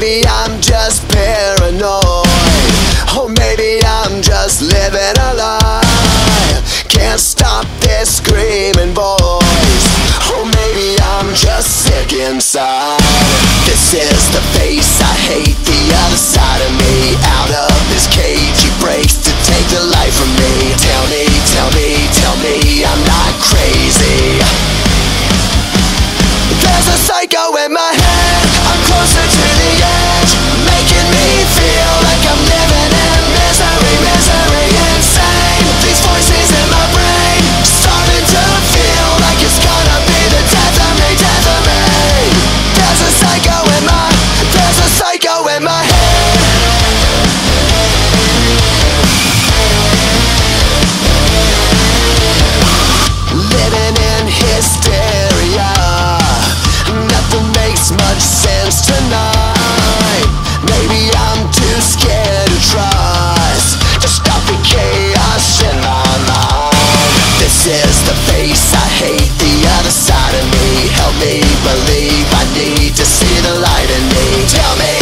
maybe I'm just paranoid. Oh, maybe I'm just living a lie. Can't stop this screaming voice. me, believe I need to see the light in me. Tell me